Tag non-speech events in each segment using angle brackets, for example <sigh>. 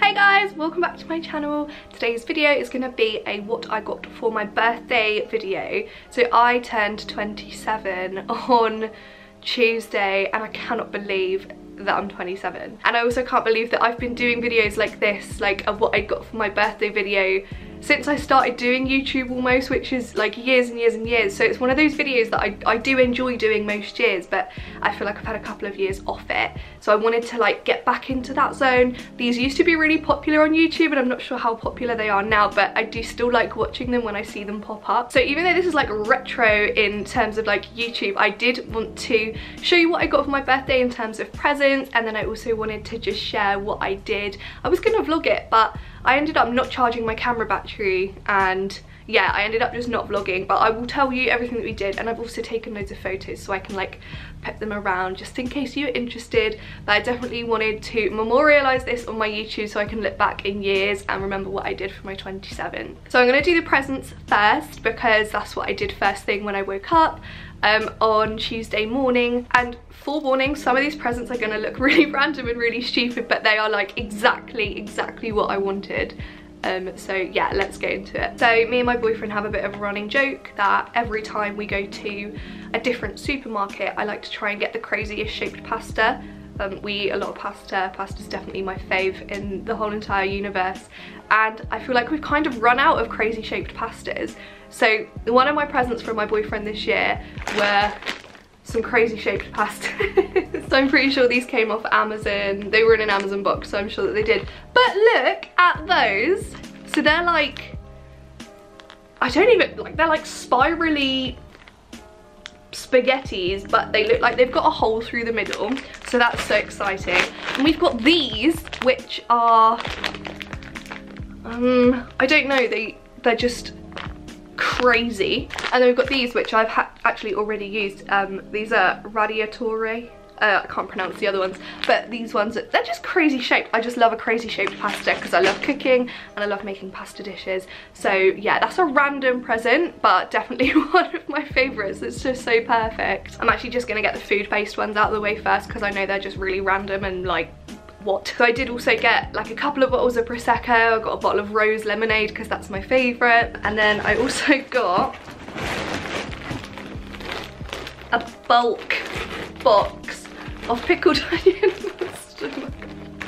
Hey guys, welcome back to my channel. Today's video is going to be a what I got for my birthday video. So I turned 27 on Tuesday and I cannot believe that I'm 27. And I also can't believe that I've been doing videos like this, like of what I got for my birthday video since I started doing YouTube almost, which is like years and years and years. So it's one of those videos that I, I do enjoy doing most years, but I feel like I've had a couple of years off it. So I wanted to like get back into that zone. These used to be really popular on YouTube and I'm not sure how popular they are now, but I do still like watching them when I see them pop up. So even though this is like retro in terms of like YouTube, I did want to show you what I got for my birthday in terms of presents. And then I also wanted to just share what I did. I was gonna vlog it, but I ended up not charging my camera battery and yeah, I ended up just not vlogging, but I will tell you everything that we did and I've also taken loads of photos so I can like put them around just in case you're interested. But I definitely wanted to memorialise this on my YouTube so I can look back in years and remember what I did for my 27. So I'm going to do the presents first because that's what I did first thing when I woke up um, on Tuesday morning and forewarning some of these presents are to look <laughs> really random and really stupid but they are like exactly exactly what I wanted um, so yeah let's get into it so me and my boyfriend have a bit of a running joke that every time we go to a different supermarket I like to try and get the craziest shaped pasta um, we eat a lot of pasta. Pasta's definitely my fave in the whole entire universe. And I feel like we've kind of run out of crazy shaped pastas. So one of my presents from my boyfriend this year were some crazy shaped pasta. <laughs> so I'm pretty sure these came off Amazon. They were in an Amazon box, so I'm sure that they did. But look at those. So they're like, I don't even, like they're like spirally spaghettis but they look like they've got a hole through the middle so that's so exciting and we've got these which are um i don't know they they're just crazy. And then we've got these, which I've actually already used. Um, these are Radiatore. Uh, I can't pronounce the other ones, but these ones, they're just crazy shaped. I just love a crazy shaped pasta because I love cooking and I love making pasta dishes. So yeah, that's a random present, but definitely <laughs> one of my favorites. It's just so perfect. I'm actually just gonna get the food-based ones out of the way first because I know they're just really random and like what. So I did also get like a couple of bottles of Prosecco, I got a bottle of rose lemonade because that's my favourite. And then I also <laughs> got a bulk box of pickled <laughs> onion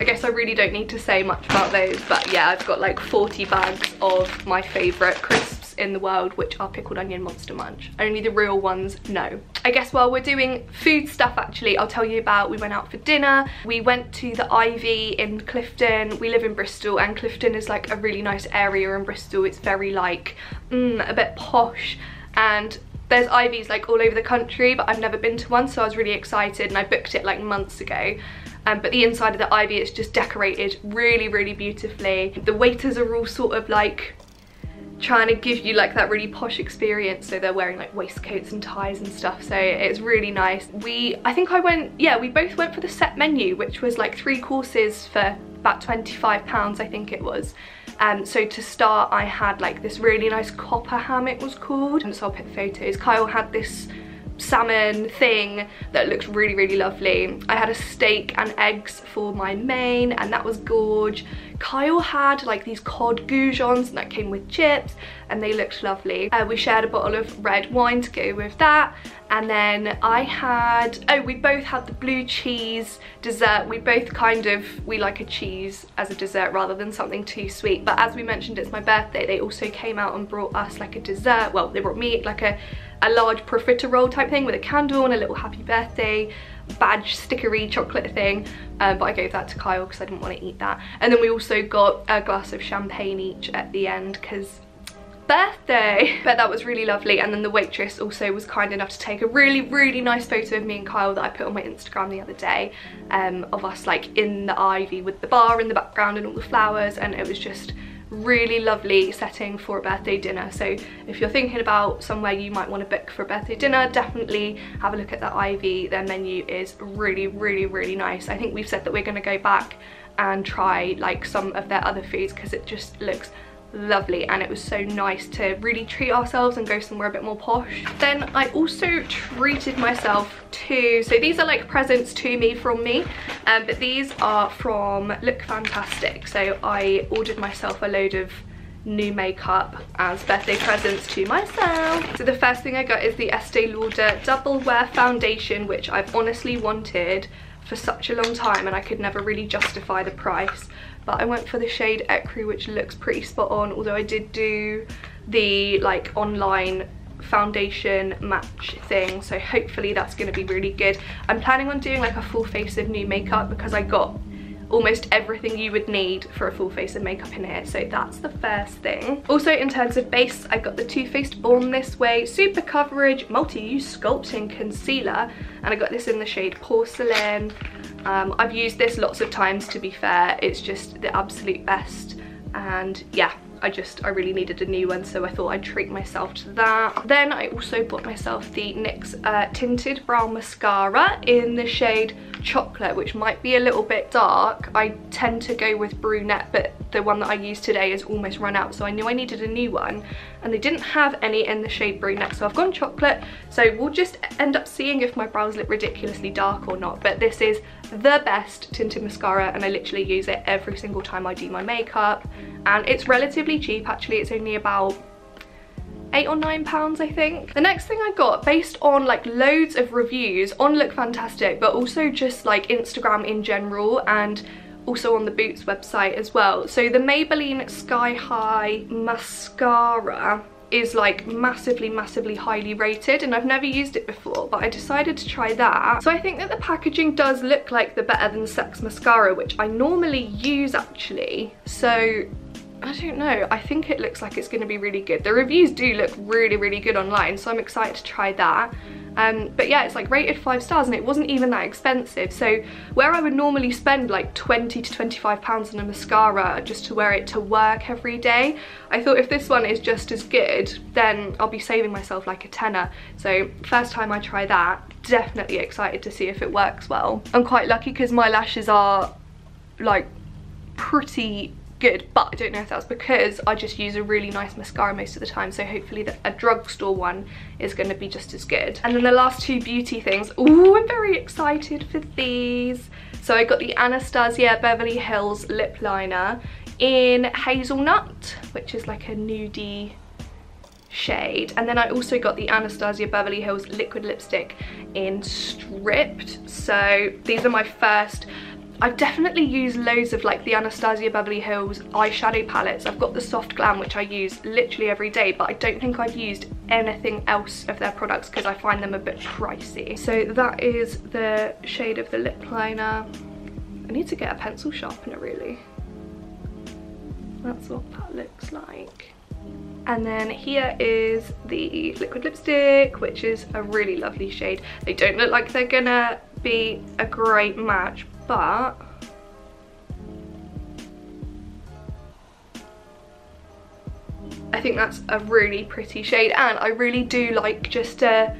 I guess I really don't need to say much about those, but yeah, I've got like 40 bags of my favourite crisps in the world which are pickled onion monster munch. Only the real ones no i guess while we're doing food stuff actually i'll tell you about we went out for dinner. We went to the ivy in clifton. We live in bristol and clifton is like a really nice area in bristol. It's very like mm, a bit posh. And there's Ivies like all over the country but I've never been to one so I was really excited and I booked it like months ago. Um, but the inside of the Ivy is just decorated really really beautifully. The waiters are all sort of like trying to give you like that really posh experience so they're wearing like waistcoats and ties and stuff so it's really nice. We i think i went yeah we both went for the set menu which was like three courses for about 25 pounds i think it was. Um, so to start I had like this really nice coppa ham it was called. And so I'll put photos. Kyle had this salmon thing that looks really really lovely I had a steak and eggs for my main and that was gorge Kyle had like these cod goujons and that came with chips and they looked lovely. Uh, we shared a bottle of red wine to go with that and then I had, oh we both had the blue cheese dessert. We both kind of, we like a cheese as a dessert rather than something too sweet but as we mentioned it's my birthday they also came out and brought us like a dessert, well they brought me like a, a large profiterole type thing with a candle and a little happy birthday badge stickery chocolate thing. Um, but I gave that to Kyle because I didn't want to eat that. And then we also got a glass of champagne each at the end because birthday. <laughs> But that was really lovely. And then the waitress also was kind enough to take a really really nice photo of me and Kyle that I put on my Instagram the other day um, of us like in the ivy with the bar in the background and all the flowers. And it was just really lovely setting for a birthday dinner. So if you're thinking about somewhere you might want to book for a birthday dinner definitely have a look at the Ivy their menu is really really really nice. I think we've said that we're going to go back and try like some of their other foods because it just looks lovely and it was so nice to really treat ourselves and go somewhere a bit more posh. Then I also treated myself to, so these are like presents to me from me, um, but these are from Look Fantastic. So I ordered myself a load of new makeup as birthday presents to myself. So the first thing I got is the Estee Lauder Double Wear Foundation, which I've honestly wanted for such a long time and I could never really justify the price. But I went for the shade Ecru which looks pretty spot on although I did do the like online foundation match thing so hopefully that's going to be really good. I'm planning on doing like a full face of new makeup because i got almost everything you would need for a full face of makeup in here. So that's the first thing. Also in terms of base i got the Too Faced Born This Way super coverage multi-use sculpting concealer. And i got this in the shade porcelain. Um, I've used this lots of times to be fair, it's just the absolute best. And yeah, I just, I really needed a new one so I thought I'd treat myself to that. Then I also bought myself the NYX uh, Tinted Brow Mascara in the shade Chocolate, which might be a little bit dark. I tend to go with brunette, but the one that I used today is almost run out, so I knew I needed a new one. And they didn't have any in the shade brunette, so I've gone chocolate. So we'll just end up seeing if my brows look ridiculously dark or not. But this is the best tinted mascara, and I literally use it every single time I do my makeup. And it's relatively cheap, actually. It's only about eight or nine pounds I think. The next thing I got based on like loads of reviews on Look Fantastic but also just like Instagram in general and also on the Boots website as well. So the Maybelline Sky High Mascara is like massively massively highly rated and I've never used it before but I decided to try that so I think that the packaging does look like the Better Than Sex mascara which I normally use actually so I don't know, I think it looks like it's going to be really good. The reviews do look really, really good online, so I'm excited to try that. Um, but yeah, it's like rated five stars and it wasn't even that expensive. So where I would normally spend like 20 to 25 pounds on a mascara just to wear it to work every day, I thought if this one is just as good, then I'll be saving myself like a tenner. So first time I try that, definitely excited to see if it works well. I'm quite lucky because my lashes are like pretty good but I don't know if that's because I just use a really nice mascara most of the time so hopefully a drugstore one is going to be just as good. And then the last two beauty things, oh I'm very excited for these. So I got the Anastasia Beverly Hills lip liner in Hazelnut which is like a nudie shade and then I also got the Anastasia Beverly Hills liquid lipstick in Stripped so these are my first I've definitely used loads of like the Anastasia Beverly Hills eyeshadow palettes. I've got the Soft Glam which I use literally every day but I don't think I've used anything else of their products because I find them a bit pricey. So that is the shade of the lip liner. I need to get a pencil sharpener really. That's what that looks like. And then here is the liquid lipstick, which is a really lovely shade. They don't look like they're gonna be a great match, but I think that's a really pretty shade and I really do like just a,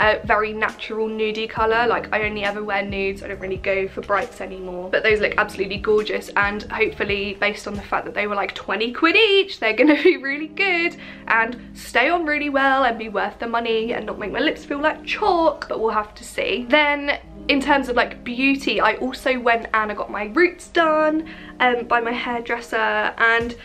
a very natural nudie colour. Like I only ever wear nudes I don't really go for brights anymore. But those look absolutely gorgeous and hopefully based on the fact that they were like 20 quid each they're gonna <laughs> be really good. And stay on really well and be worth the money and not make my lips feel like chalk but we'll have to see. Then in terms of like beauty I also went and I got my roots done um, by my hairdresser and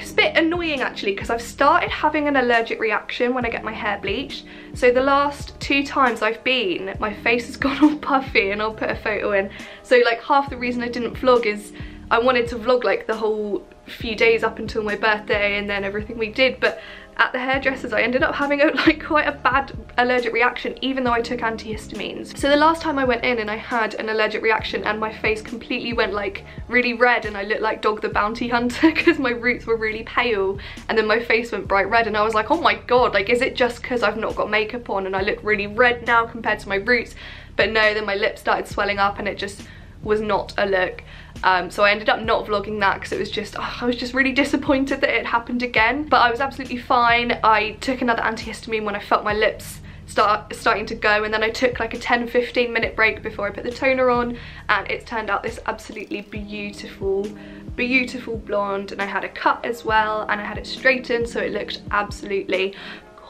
it's a bit annoying actually because I've started having an allergic reaction when I get my hair bleached. So the last two times I've been my face has <laughs> gone all puffy and I'll put a photo in. So like half the reason I didn't vlog is I wanted to vlog like the whole few days up until my birthday and then everything we did but at the hairdressers I ended up having a, <laughs> like quite a bad allergic reaction even though I took antihistamines. So the last time I went in and I had an allergic reaction and my face completely went like really red and I looked like Dog the Bounty <laughs> Hunter because my roots were really pale and then my face went bright red and I was like oh my god like is it just because I've not got makeup on and I look really red now compared to my roots but no then my lips started swelling up and it just was not a look um, so I ended up not vlogging that because it was just, oh, I was just really disappointed that it happened again. But I was absolutely fine. I took another antihistamine when I felt my lips start starting to go and then I took like a 10-15 minute break before I put the toner on and it's turned out this absolutely beautiful beautiful blonde and I had a cut as well and I had it straightened so it looked absolutely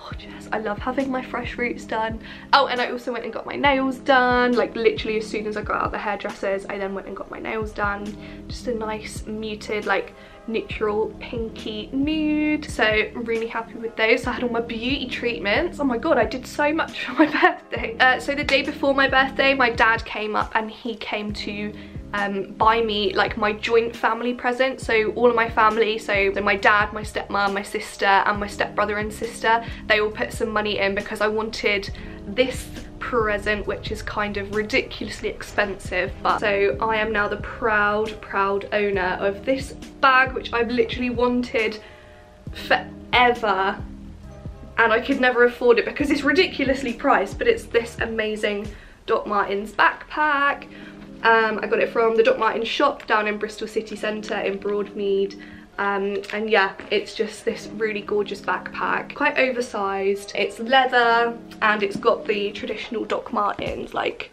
gorgeous. I love having my fresh roots done. Oh, and I also went and got my nails done. Like literally as soon as I got out of the hairdressers, I then went and got my nails done. Just a nice muted like neutral pinky nude so I'm really happy with those I had all my beauty treatments oh my god I did so much <laughs> for my birthday uh, so the day before my birthday my dad came up and he came to um, buy me like my joint family present. So all of my family, so my dad, my stepmom, my sister and my stepbrother and sister, they all put some money in because I wanted this present which is kind of ridiculously expensive but so I am now the proud proud owner of this bag which I've literally wanted forever and I could never afford it because it's ridiculously priced but it's this amazing Doc Martens backpack um, I got it from the Doc Martens shop down in Bristol city centre in Broadmead. Um, and yeah, it's just this really gorgeous backpack, quite oversized. It's leather and it's got the traditional Doc Martens like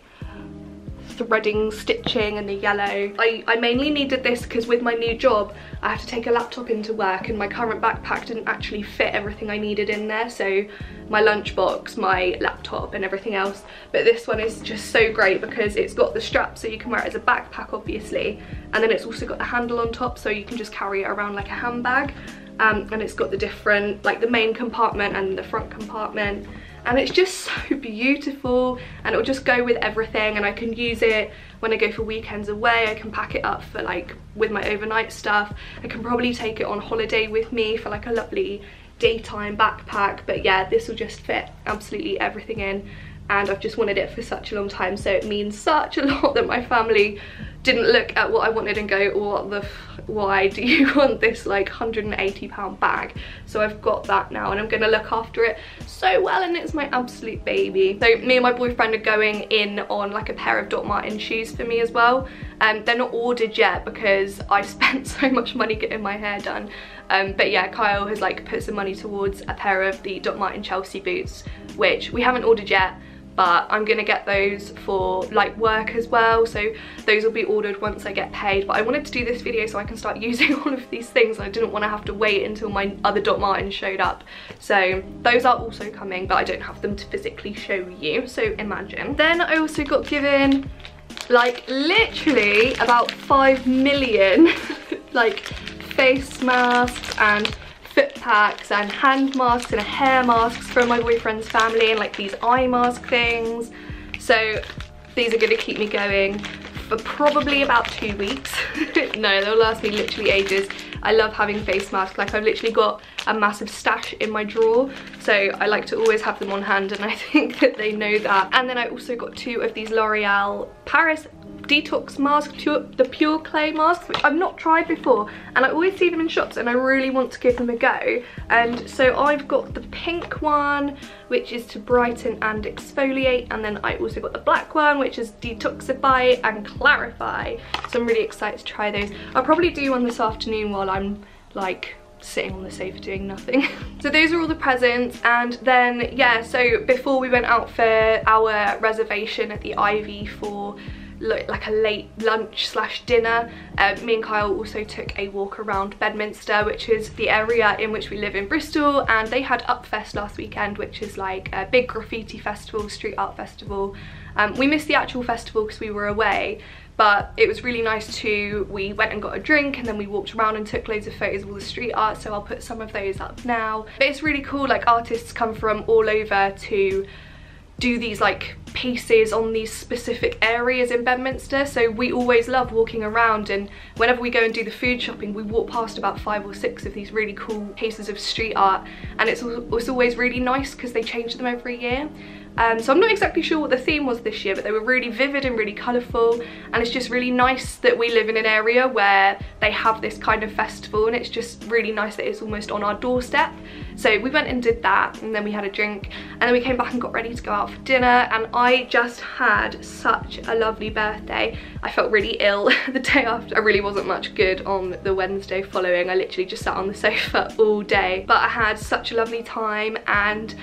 threading, stitching and the yellow. I, I mainly needed this because with my new job, I have to take a laptop into work and my current backpack didn't actually fit everything I needed in there. So my lunchbox, my laptop and everything else. But this one is just so great because it's got the strap so you can wear it as a backpack obviously. And then it's also got the handle on top so you can just carry it around like a handbag. Um, and it's got the different, like the main compartment and the front compartment. And it's just <laughs> so beautiful. And it'll just go with everything. And I can use it when I go for weekends away. I can pack it up for like with my overnight stuff. I can probably take it on holiday with me for like a lovely daytime backpack. But yeah this will just fit absolutely everything in and I've just wanted it for such a long time so it means such a <laughs> lot that my family didn't look at what I wanted and go what the why do you <laughs> want this like 180 pound bag? So I've got that now and I'm gonna look after it so well and it's my absolute baby. So me and my boyfriend are going in on like a pair of Doc Marten shoes for me as well. Um they're not ordered yet because I <laughs> spent so much money getting my hair done. Um, but yeah Kyle has like put some money towards a pair of the Doc Marten Chelsea boots which we haven't ordered yet but I'm gonna get those for like work as well. So those will be ordered once I get paid. But I wanted to do this video so I can start <laughs> using all of these things. I didn't want to have to wait until my other Doc Martens showed up. So those are also coming but I don't have them to physically show you. So imagine. Then I also got given like literally about 5 million <laughs> like face masks and foot packs and hand masks and hair masks from my boyfriend's family and like these eye mask things. So these are gonna keep me going for probably about two weeks. <laughs> no, they'll last me literally ages. I love having face masks. Like I've literally got a massive stash in my drawer. So I like to always have them on hand and I <laughs> think that they know that. And then I also got two of these L'Oreal Paris detox mask, the Pure Clay mask, which I've not tried before. And I always see them in shops and I really want to give them a go. And so I've got the pink one, which is to brighten and exfoliate. And then I also got the black one, which is detoxify and clarify. So I'm really excited to try those. I'll probably do one this afternoon while I'm like sitting on the sofa doing nothing. <laughs> so those are all the presents and then yeah so before we went out for our reservation at the Ivy for like a late lunch slash dinner. Uh, me and Kyle also took a walk around Bedminster, which is the area in which we live in Bristol, and they had Upfest last weekend, which is like a big graffiti festival, street art festival. Um, we missed the actual festival because we were away, but it was really nice too. We went and got a drink and then we walked around and took loads of photos of all the street art, so I'll put some of those up now. But it's really cool, like artists come from all over to do these like pieces on these specific areas in Bedminster. So we always love walking around and whenever we go and do the food shopping we walk past about five or six of these really cool pieces of street art. And it's, it's always really nice because they change them every year um, so I'm not exactly sure what the theme was this year, but they were really vivid and really colourful. And it's just really nice that we live in an area where they have this kind of festival and it's just really nice that it's almost on our doorstep. So we went and did that and then we had a drink and then we came back and got ready to go out for dinner and I just had such a lovely birthday. I felt really ill <laughs> the day after. I really wasn't much good on the Wednesday following. I literally just sat on the sofa <laughs> all day. But I had such a lovely time and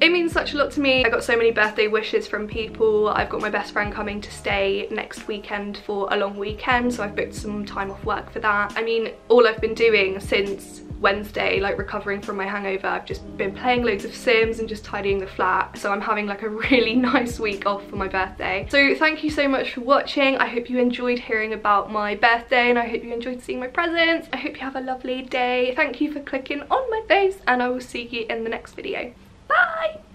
it means such a lot to me. I got so many birthday wishes from people. I've got my best friend coming to stay next weekend for a long weekend, so I've booked some time off work for that. I mean, all I've been doing since Wednesday, like recovering from my hangover, I've just been playing loads of Sims and just tidying the flat. So I'm having like a <laughs> really nice week off for my birthday. So thank you so much for watching. I hope you enjoyed hearing about my birthday and I hope you enjoyed seeing my presents. I hope you have a lovely day. Thank you for clicking on my face and I will see you in the next video. Bye!